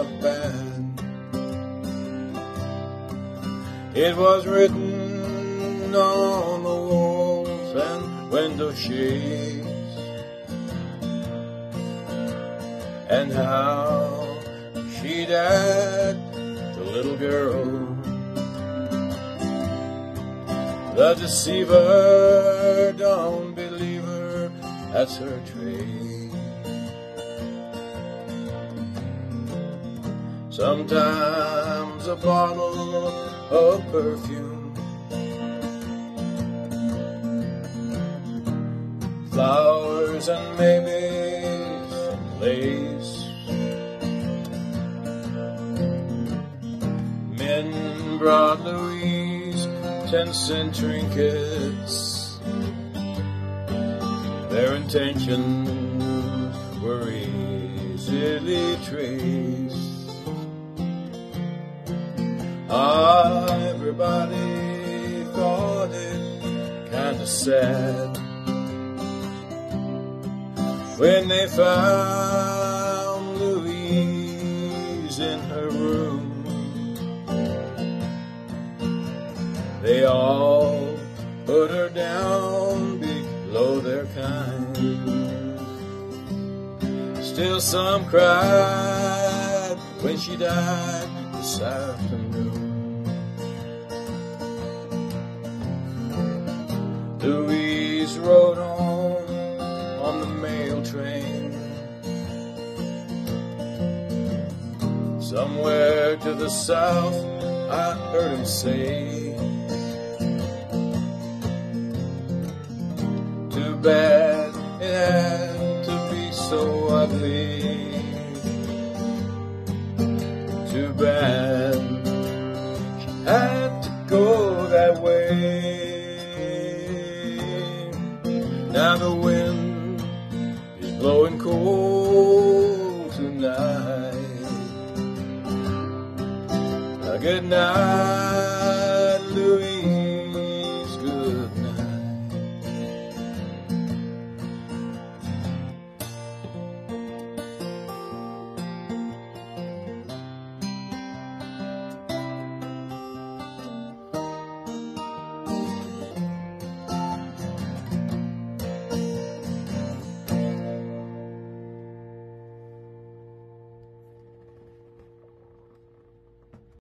of bad. It was written on the walls and window shades, and how she'd died, the little girl. The deceiver, don't believe her, that's her trade. Sometimes a bottle of perfume, flowers and maybe some lace. Men brought Louise ten cent trinkets. Their intentions were easily traced. Everybody thought it kinda sad when they found Louise in her room. They all put her down below their kind. Still, some cried when she died this afternoon. Louise rode on on the mail train. Somewhere to the south, I heard him say. Too bad it had to be so ugly. Too bad she had to go that way. Now the wind is blowing cold tonight. A good night.